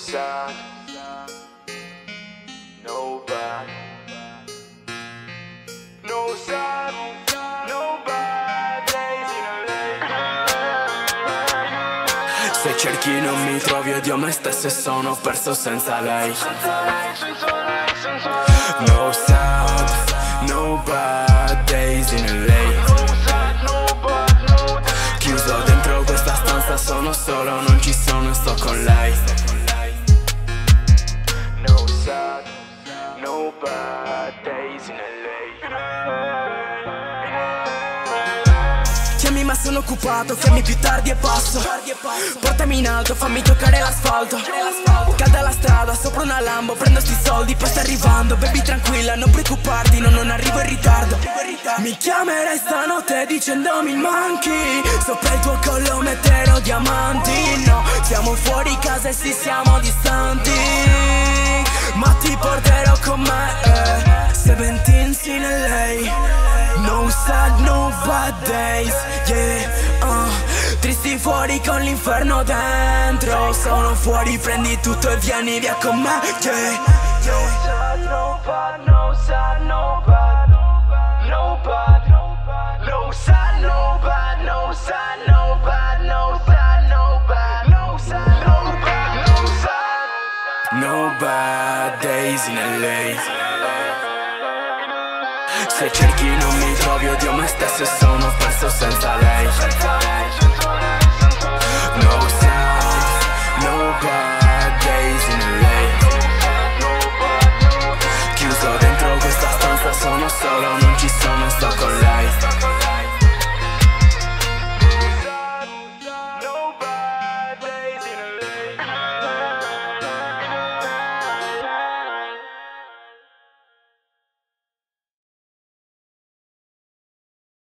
sad, no bad, no sad, no bad days in LA. Se cerchi non mi trovi odio me stesso e sono perso senza lei. No sad, no bad days in LA Chiuso dentro questa stanza sono solo, non ci sono e sto con lei bad days in LA. Chiami ma sono occupato, chiami più tardi e passo. Portami in alto, fammi toccare l'asfalto. Calda la strada, sopra una Lambo Prendo sti soldi, poi sta arrivando. Baby tranquilla, non preoccuparti, no, non arrivo in ritardo. Mi chiamerai stanotte dicendo mi manchi. Sopra il tuo collo metterò diamanti. No, siamo fuori casa e sì siamo distanti No sad, no bad days, yeah uh. Tristi fuori con l'inferno dentro Sono fuori, prendi tutto e vieni via con me, yeah, yeah. sad, no bad, no sad, no bad, no bad, no sad, no bad, no sad, no bad, no sad, no bad, no sad, no bad, no sad. No bad days in LA se cerchi non mi trovi, odio me stesso e sono perso senza lei. No sense, no bad days in lei Chiuso dentro questa stanza sono solo, non ci sono, sto con lei.